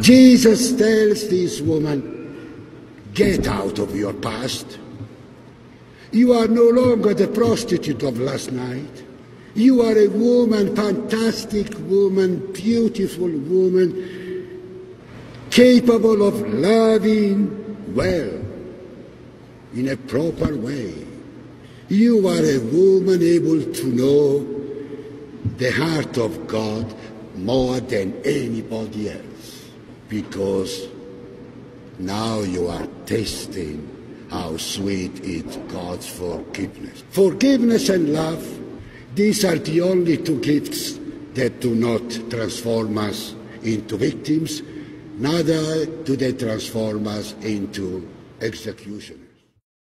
Jesus tells this woman, get out of your past. You are no longer the prostitute of last night. You are a woman, fantastic woman, beautiful woman, capable of loving well, in a proper way. You are a woman able to know the heart of God more than anybody else because now you are tasting how sweet is God's forgiveness. Forgiveness and love, these are the only two gifts that do not transform us into victims, neither do they transform us into executioners.